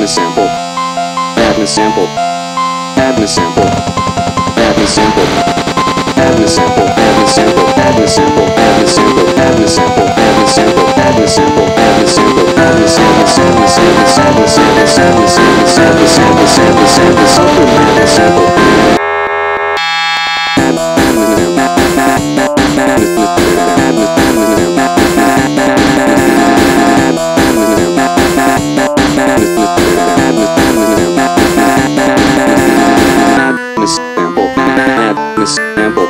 A sample. A sample. A sample. A sample. A sample. A sample. A sample. A sample. Add sample. Add sample. Add sample. Add sample. A sample. Sample. Sample. Sample. Sample. Sample. Sample. Sample. Sample. Sample. Sample. Sample. Add a sample. Add a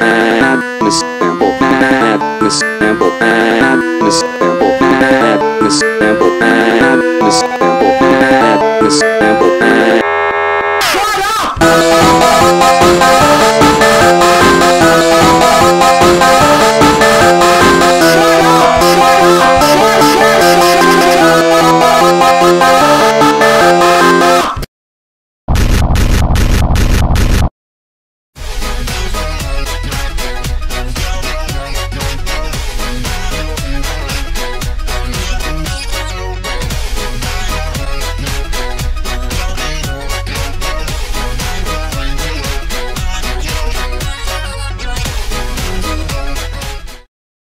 Add a sample. Add a sample. Add a sample. Add a sample. Add a sample. Add a sample.